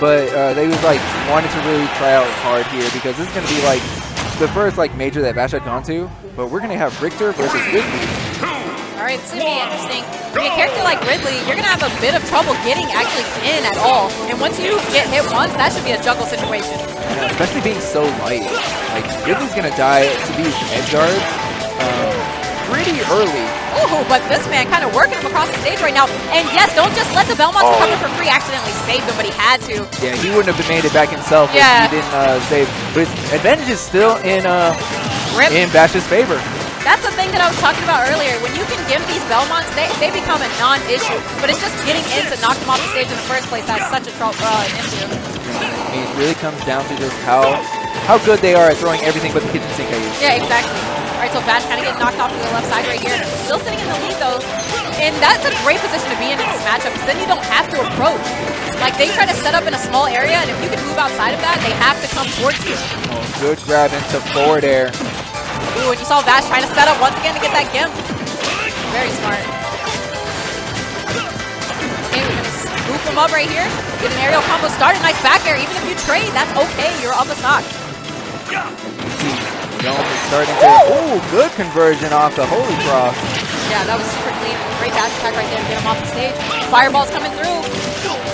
but uh, they was like wanted to really try out hard here because this is going to be like the first like major that Vash had gone to. But we're going to have Richter versus Ridley. All right, it's going to be interesting. With a character like Ridley, you're going to have a bit of trouble getting actually in at all. And once you get hit once, that should be a juggle situation. Yeah, especially being so light. Like, Ridley's going to die to these edge guards pretty early. Ooh, but this man kind of working him across the stage right now. And yes, don't just let the Belmonts Oh. recover for free. Accidentally saved him, but he had to. Yeah, he wouldn't have made it back himself Yeah. if he didn't uh, save. But advantage is still in uh, Rip. in Vash's favor. That's the thing that I was talking about earlier. When you can give these Belmonts, they, they become a non-issue. But it's just getting in to knock them off the stage in the first place that's such a trouble, uh, an issue. I mean, it really comes down to just how how good they are at throwing everything but the kitchen sink at you. Yeah, exactly. All right, so Vash kind of getting knocked off to the left side right here. Still sitting in the lead, though. And that's a great position to be in in this matchup because then you don't have to approach. Like, they try to set up in a small area, and if you can move outside of that, they have to come towards you. Oh, good grab into forward air. Ooh, and you saw Vash trying to set up once again to get that Gimp. Very smart. Okay, we're gonna scoop him up right here. Get an aerial combo started. Nice back air. Even if you trade, that's okay. You're up a Dome is starting to. Ooh, good conversion off the Holy Cross. Yeah, that was super clean. Great dash attack right there to get him off the stage. Fireball's coming through.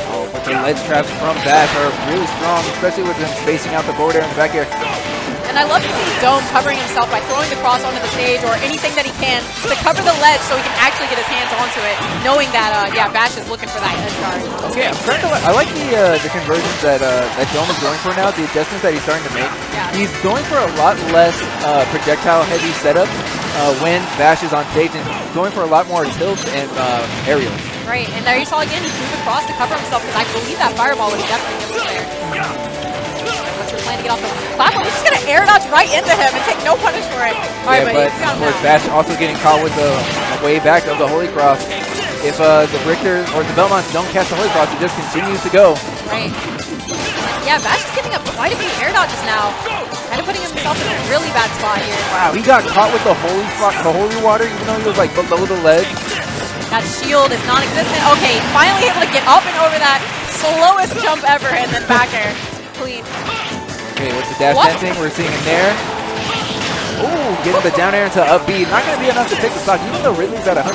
Oh, but the ledge traps from Vash are really strong, especially with them spacing out the air and the back air. And I love to see Dome covering himself by throwing the cross onto the stage or anything that he can to cover the ledge so he can actually get his hands onto it, knowing that, uh, yeah, Vash is looking for that edge guard. Okay, I'm starting to li- I like the uh, the conversions that uh, that Dome is going for now. The adjustments that he's starting to make. Yeah. He's going for a lot less uh, projectile heavy setups uh, when Vash is on stage and going for a lot more tilts and uh, aerials. Right, and there you saw again, he threw the cross to cover himself because I believe that fireball would have definitely given him there. What's your plan to get off the platform? We're just going to air dodge right into him and take no punish for it. All right, yeah, but, but of course. Vash also getting caught with the way back of the Holy Cross. If uh, the Richter or the Belmonts don't catch the Holy Cross, it just continues to go. Right. Yeah, Vash is giving up quite a few air dodges now. Kind of putting himself in a really bad spot here. Wow, he got caught with the holy the holy water, even though he was like below the ledge. That shield is non-existent. Okay, finally able to get up and over that slowest jump ever, and then back air. Clean. Okay, what's the dash What? dancing? We're seeing him there. Ooh, getting the down air into up B. Not going to be enough to pick the stock, even though Ridley's at 122.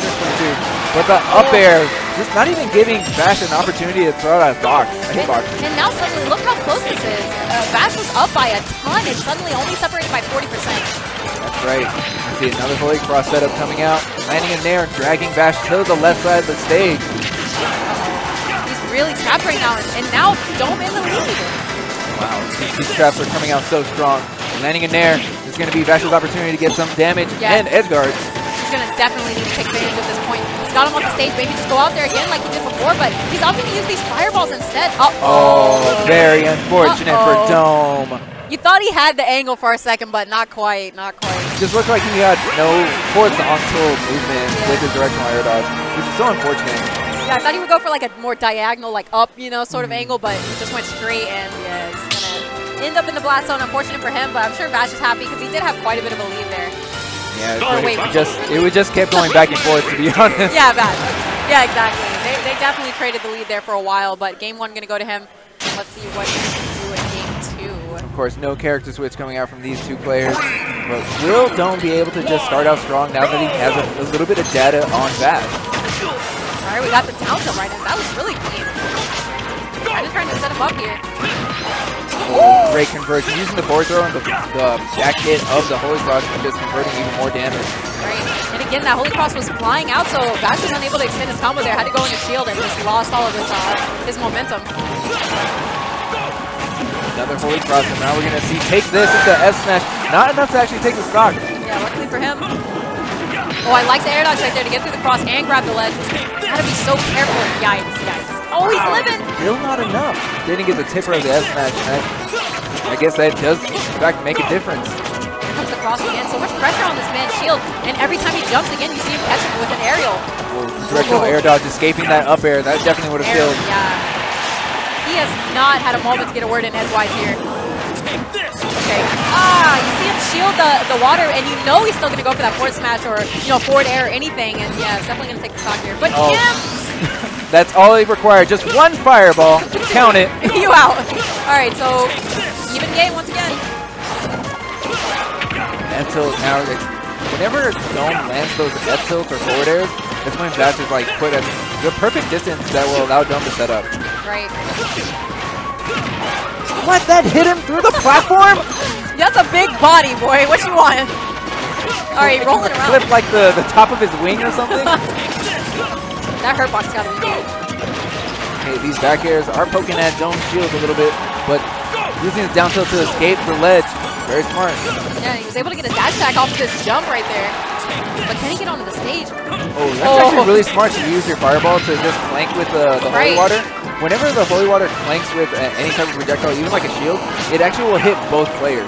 But the up air, just not even giving Vash an opportunity to throw out a box, a And, and now suddenly, look how close this is. Uh, Vash was up by a ton. It's suddenly only separated by 40%. That's right. See another Holy Cross setup coming out, landing in there, dragging Vash to the left side of the stage. He's really trapped right now, and, and now Dome in the lead. Wow, these, these traps are coming out so strong. Landing in there, there is going to be Vash's opportunity to get some damage Yeah. and edge guards. He's going to definitely need to take advantage of this point. He's got him off the stage. Maybe just go out there again like he did before, but he's opting to use these fireballs instead. Uh-oh. Oh, very unfortunate for Dome. You thought he had the angle for a second, but not quite, not quite. Just looked like he had no horizontal movement with his directional air dodge, which is so unfortunate. Yeah, I thought he would go for like a more diagonal, like up, you know, sort of Mm-hmm. angle, but he just went straight and yeah, it's gonna end up in the blast zone. Unfortunate for him, but I'm sure Vash is happy because he did have quite a bit of a lead there. Yeah, oh, Or but wait, it just it would just kept going back and forth to be honest. Yeah, Vash. Yeah, exactly. They, they definitely traded the lead there for a while, but game one gonna go to him. Let's see what he can do in game two. Of course, no character switch coming out from these two players. But will Dome be able to just start out strong now that he has a, a little bit of data on Vash? All right, we got the down tilt right in. That was really clean. I'm just trying to set him up here. Oh, great conversion. Using the forward throw and the, the back hit of the Holy Cross and just converting even more damage. And again, that Holy Cross was flying out, so Vash was unable to extend his combo there. Had to go into shield and just lost all of his, uh, his momentum. Another Holy Cross, and now we're going to see take this into S Smash. Not enough to actually take the stock. Yeah, luckily for him. Oh, I like the air dodge right there to get through the cross and grab the ledge. Gotta be so careful. Yikes, yikes. Oh, he's living! Still not enough. Didn't get the tipper of the S Smash. I, I guess that does, in fact, make a difference. Here comes the cross again. So much pressure on this man's shield. And every time he jumps again, you see him catch him with an aerial. Directional air dodge, escaping that up air. That definitely would have killed. yeah. He has not had a moment to get a word in edgewise here. Take this! Okay. Ah, you see him shield the, the water, and you know he's still going to go for that forward smash or, you know, forward air or anything. And yeah, it's definitely going to take the stock here. But Oh. Gimps! That's all they require. Just one fireball. Count it. you out. All right, so even game once again. Until now, it's, whenever Dome lands those F tilts or forward airs, that's when Vash is like put at the perfect distance that will allow Dome to set up. Right. What? That hit him through the platform? That's a big body, boy. What you want? All right, rolling around. Flip like the, the top of his wing or something? that hurt box got to be good. Okay, these back airs are poking at Dome's shield a little bit, but using his down tilt to escape the ledge. Very smart. Yeah, he was able to get a dash attack off this jump right there. But can he get onto the stage? Oh, that's Oh. actually really smart to use your fireball to just flank with uh, the Right. holy water. Whenever the holy water flanks with uh, any type of projectile, even like a shield, it actually will hit both players.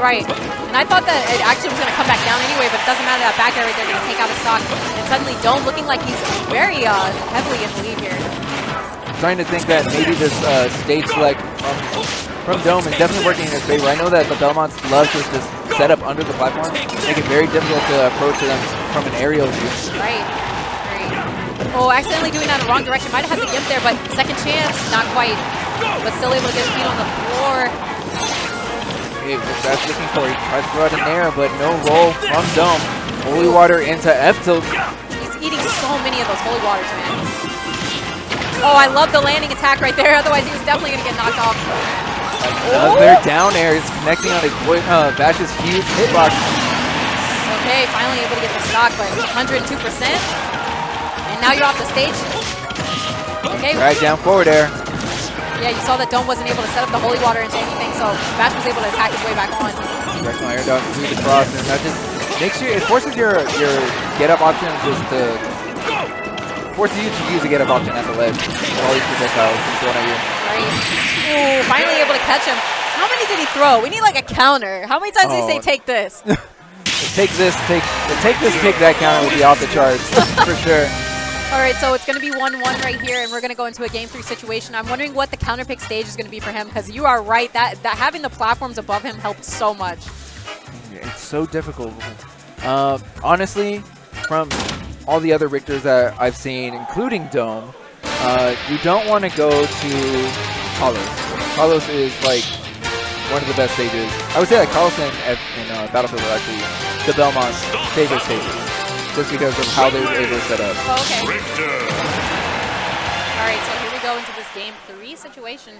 Right. And I thought that it actually was going to come back down anyway, but it doesn't matter. That back air right there going to take out the stock. And suddenly Dome looking like he's very uh, heavily in the lead here. trying to think that maybe this uh, stage select from, from Dome is definitely working in his favor. I know that the Belmonts love to just set up under the platform, make it very difficult to approach them from an aerial view. Right. Right. Oh, accidentally doing that in the wrong direction. Might have had the gimp there, but second chance, not quite. But still able to get his feet on the floor. Hey, what that's looking for. He tries to throw out an air, but no roll from Dome. Holy water into F tilt. He's eating so many of those holy waters, man. Oh, I love the landing attack right there. Otherwise, he was definitely going to get knocked off. Another down air is connecting on his boy, uh, Vash's huge hitbox. Okay, finally able to get the stock, but 102%. And now you're off the stage. Okay, Right down forward air. yeah, you saw that Dome wasn't able to set up the holy water into anything, so Vash was able to attack his way back on. Directional air dodge through the cross, and that just makes you, it forces your your get up option just to forces you to use a get up option at the ledge. All these projectiles thrown at you. Ooh, finally able to catch him. How many did he throw? We need like a counter. How many times did he say Oh. take this? Take this, take take this, take that counter will be off the charts for sure. All right, so it's going to be 1-1 right here, and we're going to go into a game three situation. I'm wondering what the counter pick stage is going to be for him, because you are right, that, that having the platforms above him helped so much. It's so difficult. Uh, honestly, from all the other Richters that I've seen, including Dome, uh, you don't want to go to Kalos. Kalos is like one of the best stages. I would say that Kalos and, and uh, Battlefield are actually the Belmont's favorite stages, just because of how they were able to set up. Oh, okay. All right, so here we go into this game three situation.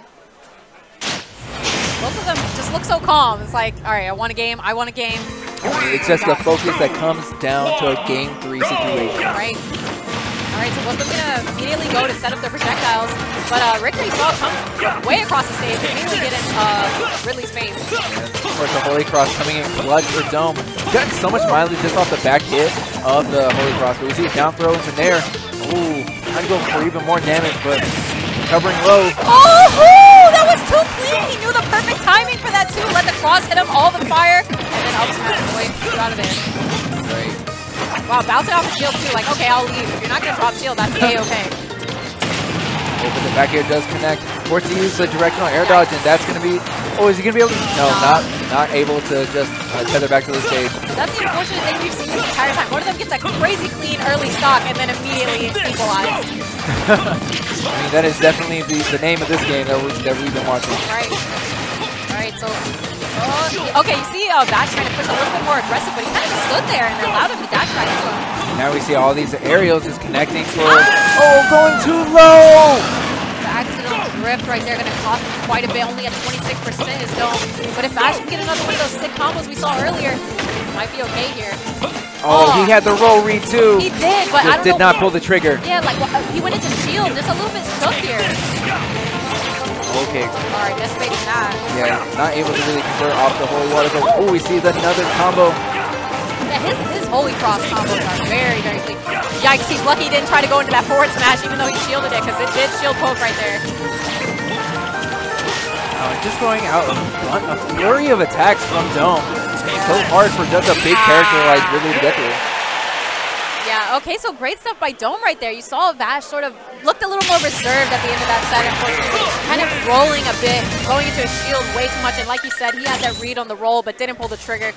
Both of them just look so calm. It's like, all right, I want a game, I want a game, It's just the focus that comes down to a game three situation. right? All right, so both of them gonna immediately go to set up their projectiles, but uh, Richter you saw come way across the stage, immediately get in uh, Ridley's face. Of course, the Holy Cross coming in clutch for Dome. Getting so much mileage just off the back hit of the Holy Cross. But we see a down throw into there. Ooh, trying to go for even more damage, but covering low. Oh, that was too clean. He knew the perfect timing for that too. Let the cross hit him, all the fire, and then up smash away out of there. Great. Wow, bouncing off the shield too. Like, okay, I'll leave. If you're not gonna drop shield, that's a okay. Oh, but the back air does connect. Forced to use the directional air dodge, and that's going to be... Oh, is he going to be able to... No, not not able to just uh, tether back to the stage. That's the unfortunate thing we've seen this entire time. One of them gets a crazy clean early stock and then immediately equalized. I mean, that is definitely the, the name of this game that, we, that we've been watching. Right. All right, so. Uh, okay, you see uh, Vash trying to push a little bit more aggressive, but he kind of stood there and allowed him to dash right into him. Now we see all these aerials just connecting for... Oh, going too low! The accidental drift right there going to cost him quite a bit, only at 26% is dome. But if Vash can get another one of those sick combos we saw earlier, might be okay here. Oh, he had the roll read too. He did, but I Just don't did know. not pull the trigger. Yeah, like well, he went into shield, just a little bit shook here. Okay, All right, dissipating that. yeah, not able to really convert off the holy water. But oh, we see another combo. Yeah, his, his Holy Cross combos are very, very clean. Yikes, he's lucky he didn't try to go into that forward smash even though he shielded it because it did shield poke right there. Uh, just going out a, blunt- a flurry of attacks from Dome. It's so hard for just a big character like Ridley to get through. Yeah, okay, so great stuff by Dome right there. You saw Vash sort of looked a little more reserved at the end of that set, unfortunately. Kind of rolling a bit, going into his shield way too much. And like you said, he had that read on the roll, but didn't pull the trigger.